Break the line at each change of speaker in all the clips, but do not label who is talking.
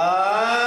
Ah.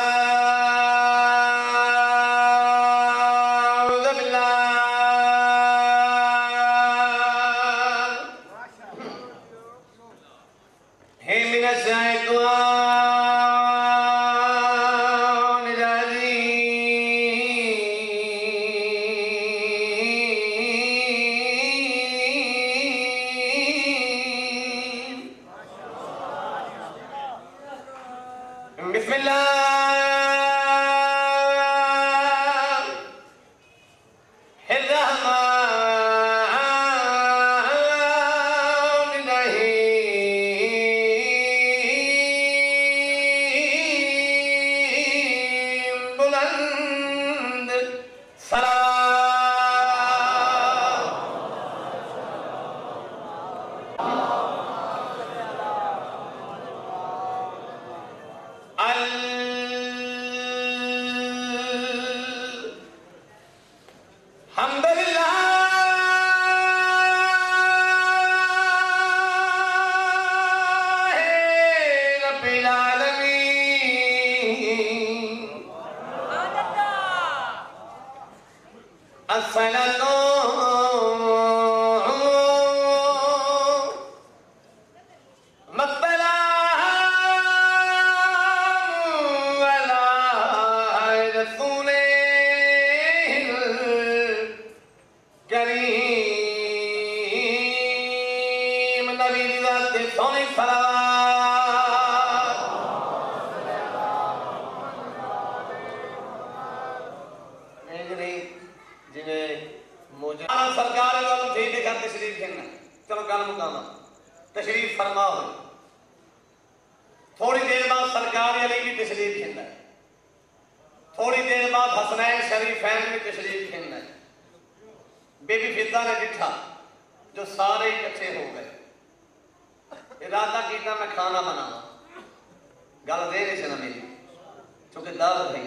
दावत है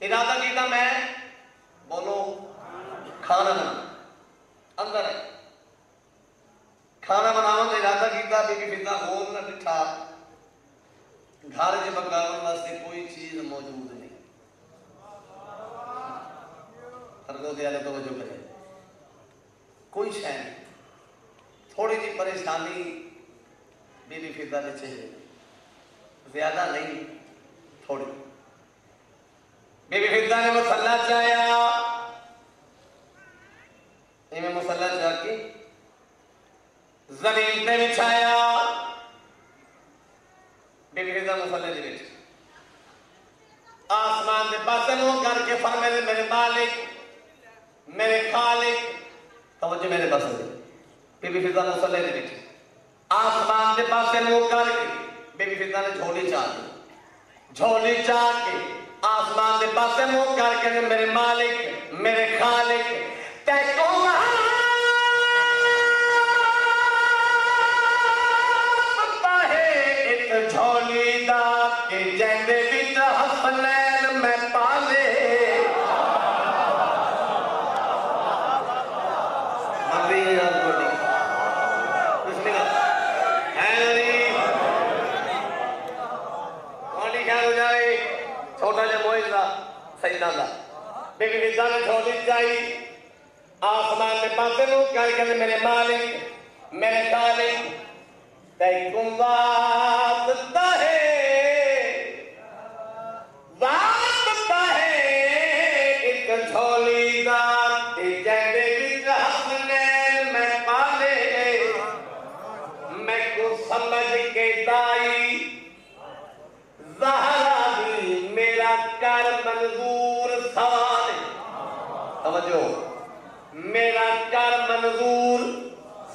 इरादा किया मैं बोलो, खाना बना अंदर है खाना बनाने का इरादा किया फिदा होर न डिठा घर च पकाने वास्ते कोई चीज़ मौजूद नहीं। खरगोदे वाले तवज्जो करें। कोई शय नहीं। थोड़ी जी परेशानी बीबी फिदा के चेहरे। ज़्यादा नहीं, थोड़ी। बीबी फिदा ने मसला चाया इन्हें मसला चाह के ज़मीन पे बिछाया। बीबी फिदा मसले दे विच आसमान के पासे करके फरमाए मेरे मालिक, मेरे खालिक, तवज्जो मेरे पास बीबी फिजा मुसल्ले आसमान के पासे करके बीबी फिजा ने झोली चाह दी झोली चाह के आसमान के पास मुँह करके मेरे मालिक मेरे खालिक तैको पता दा ਦਾ ਬੀਬੀ बेबी ਨੇ छोटी जाई आसमान में पाते नु कह के मेरे मालिक, मेरे खालिक तैकुम वास्ता है। मेरा कर मंजूर।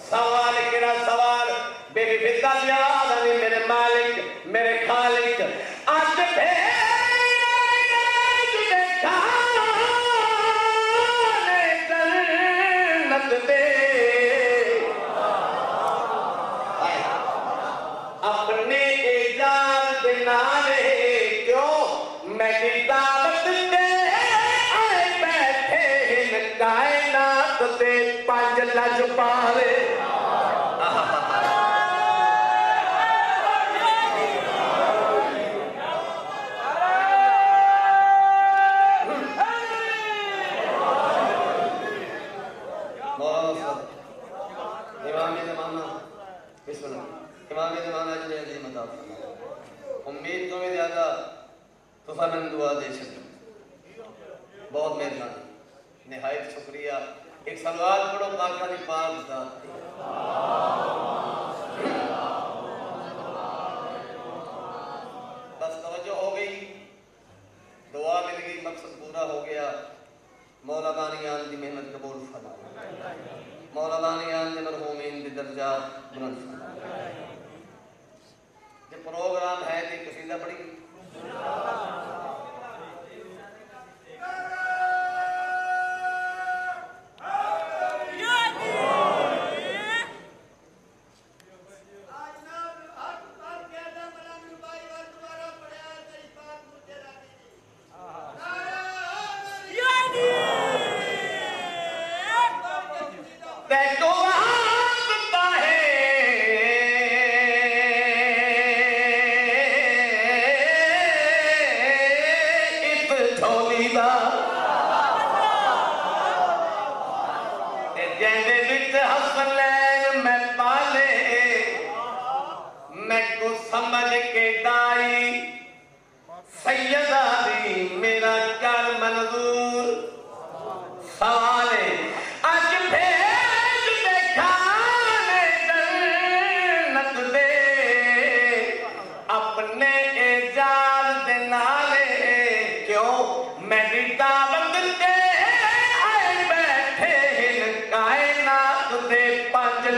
सवाल केड़ा सवाल बेबी फिदा याद बहुत मेहरबानी निहायत शुक्रिया। एक सलवार पढ़ो पाका दी पाक बस तवज्जो हो गई। दुआ मिल गई, मकसद पूरा हो गया। मौला बानियान की मेहनत कबूल ने मरहूमीन दी दर्जा बुलंद जे प्रोग्राम है ते कसीदा पढ़ी।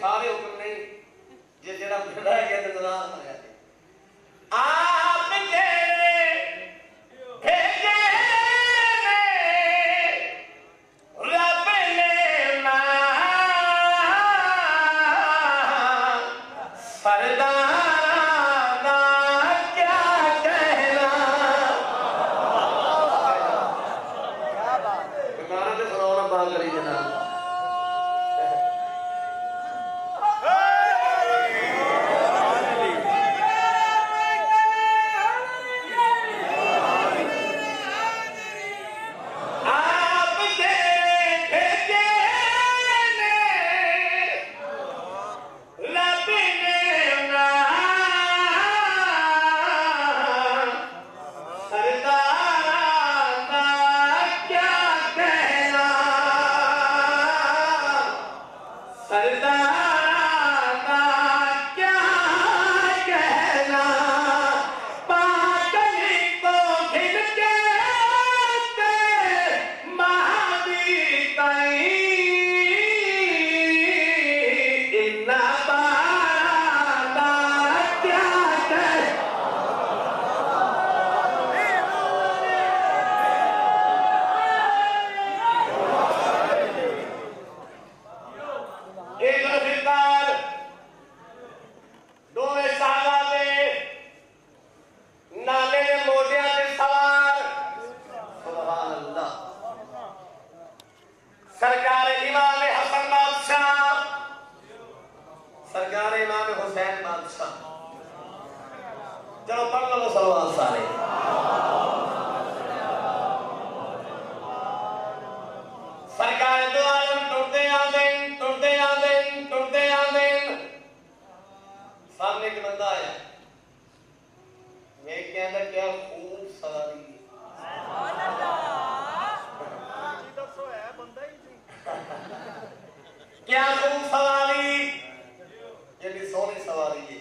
सारे हुक्म नहीं जे जरा रह गया तो नाराज़ हो जाते। भी सोनी सवारी है।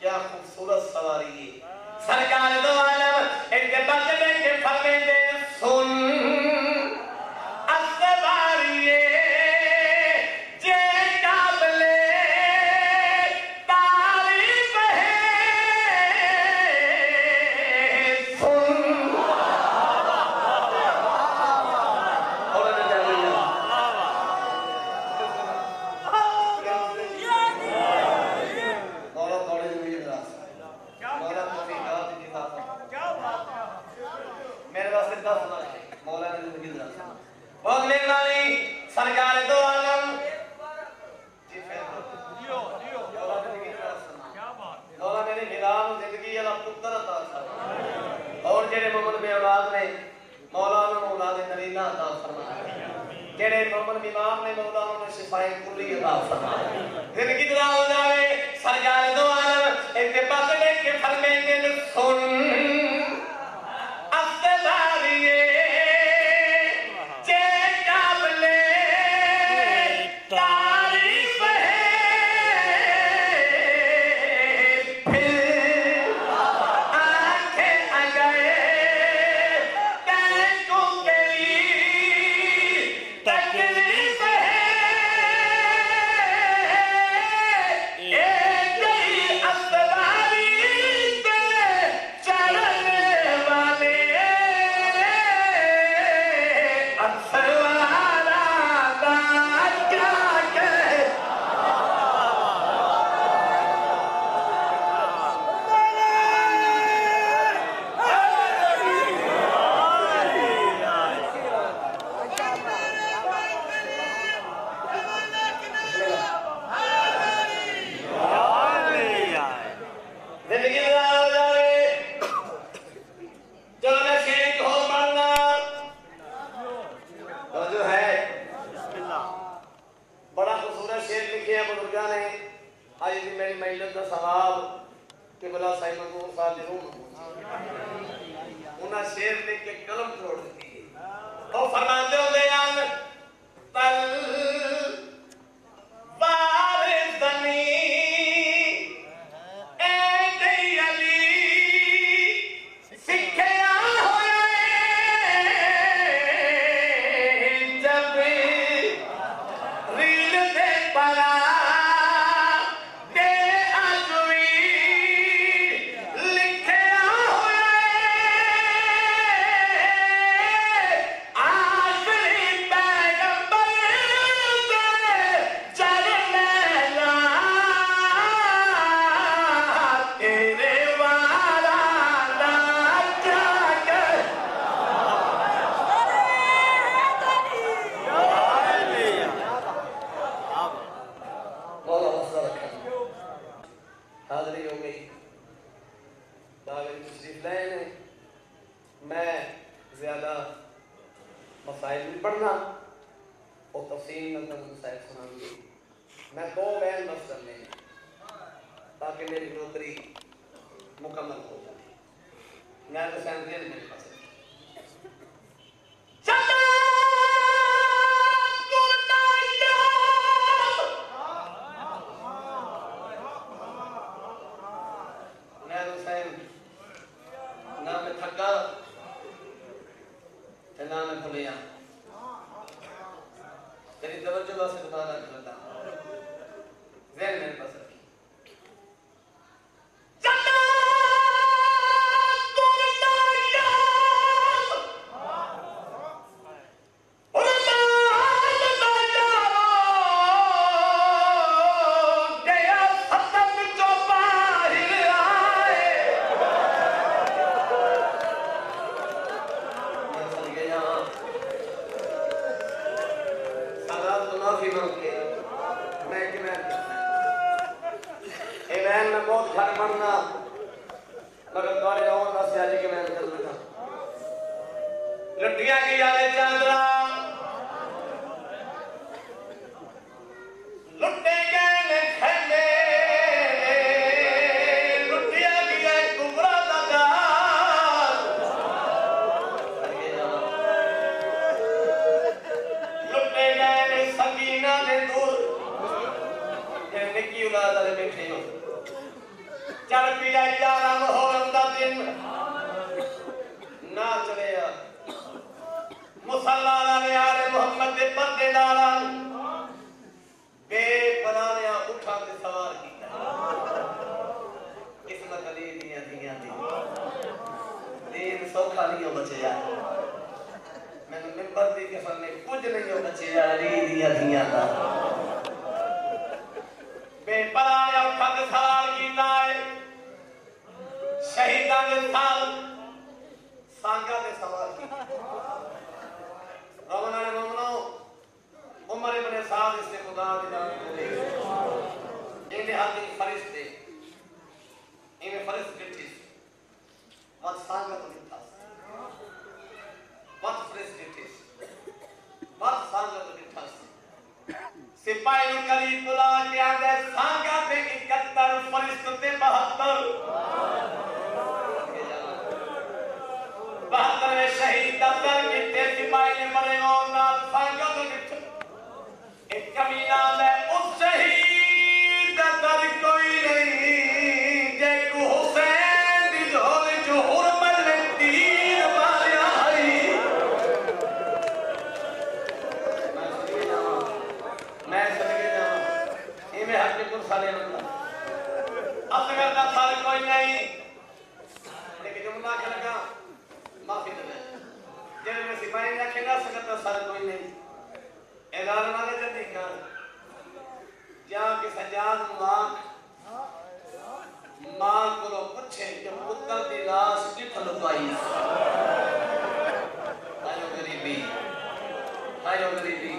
क्या खूबसूरत सवारी है। सरकार दो आलम इनके बदले के फरमेंदे सुन। पाक ने मौलाना औलाद नबीला अता फरमाया जेड़े मोमन बीमार ने मौलाना ने शिफाए कुल्ली अता फरमाया ज़िंदगी दराज हो जावे सरकार दो आलम इत्तेफाक ने के फरमाएँगे सुन श कलम छोड़ी फ मैं लुटिया की यादें चांदरा मुसल्ला ने आले मोहम्मद दे पर्दे नाल बेपनाह ने उठा के सवार किया किस्मत अली दियाँ दियाँ दी। दीन सौखा नहीं बचया मैंने मिंबर दी कसम ने कुछ नहीं बचया अली दियाँ दियाँ दा। बेपनाह ने उठा के सवार किया है शहीदां दे साल। सांगा रमना ने रमनो उमर इब्न साद से खुदा दी दान को इने हाथ में फरिश्ते इने फरिश्ते डिटी मत सांगत डिटा मत फरिश्ते डिटी मत सांगत डिटा सिपाही कली बुला के आंदे सांगत 71 फरिश्ते 72 बहत्तरवें शहीद दफ्तर विकास विफल पाई आयो गरीबी आयो गरीबी।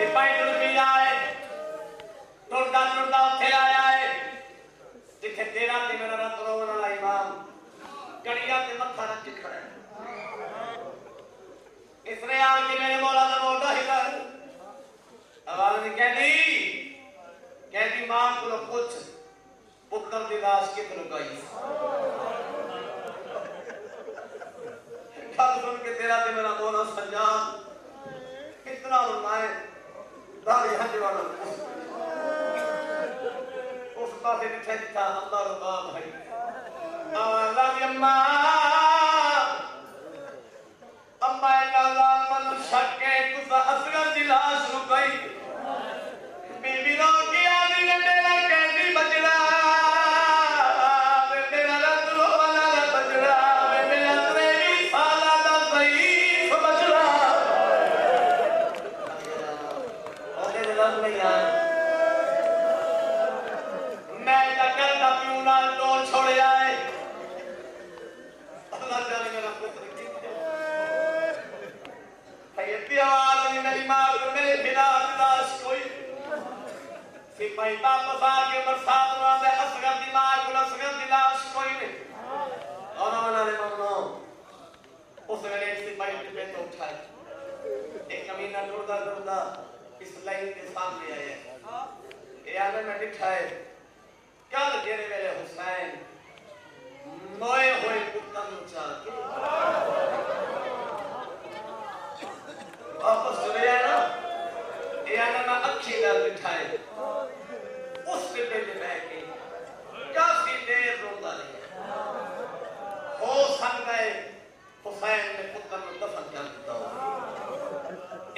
ये पाई जाए टुटदा टुटदा उठे आया है। जिथे तेरा ते मेरा रत रोण वाला इमाम, कड़िया ते मत्था रख खड़ा है। इसने आके मेरे मौला का मोटा हिला आवाज़ ने कह दी कह दी, माँ को कुछ पुत्र दिलास के तुलकाई पग सुन के तेरा ते मेरा मौला सजा कितना रुलाए। दाढ़ी हज वाला उस पासे बिठे दिखा, अल्लाह रुबा भाई हाँ, अल्लाह यम्मा का लुड़दा लुड़दा इस लाइन के सामने आया हाँ। ये आने में लिखा है कल गिरे मेरे हुसैन? नोए होए पुतन चाहते वापस चले आए ना ये आने में अच्छी ना लिखा है उस डिब्बे में मैं के। काफ़ी देर रोंदा रही हो? सकता है हुसैन ने पुतन दफन कर दिया।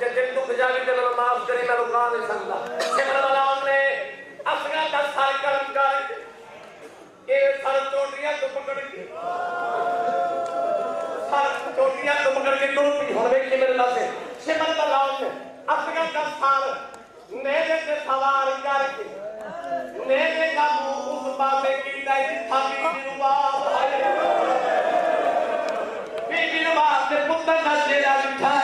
जब दिल दुख जावे तो मैं माफ़ करे मैं रुका नहीं सकता सिमर वाला हमने असगा का साल कर्म कर ये सर चोटियाँ तो पकड़ के सर चोटियाँ तो पकड़ के टूट पी। हुन वेखी मेरे लासे सिमर वाला हमने असगा का साल नेरे से सवार करके नेरे का मुँह उस बाबे की दाई था की रुआ भाई बीबी नमाज़ से पुत्र का चेहरा बिठा